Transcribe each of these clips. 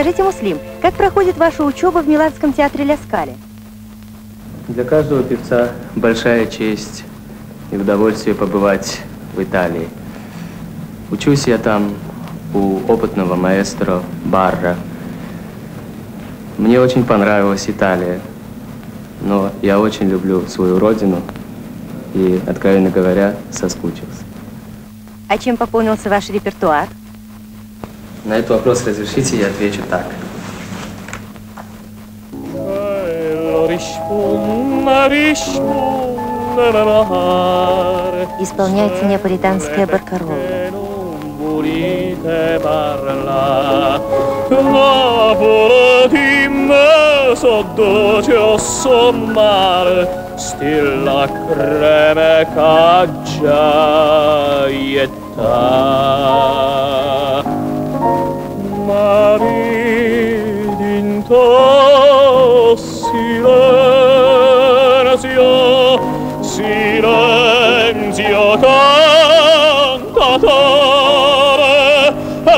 Скажите, Муслим, как проходит ваша учеба в Миланском театре Ля Скале? Для каждого певца большая честь и удовольствие побывать в Италии. Учусь я там у опытного маэстро Барра. Мне очень понравилась Италия, но я очень люблю свою родину и, откровенно говоря, соскучился. А чем пополнился ваш репертуар? На этот вопрос разрешите, я отвечу так. Исполняется неаполитанская баркарола. sotto ciosso mare stilla creme ma vidi in tuo silenzio silenzio cantatore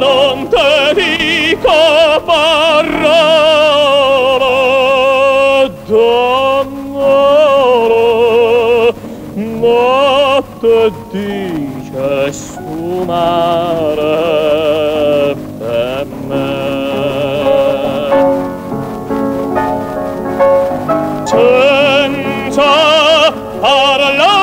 non te dico parole d'amore ma te dice su parla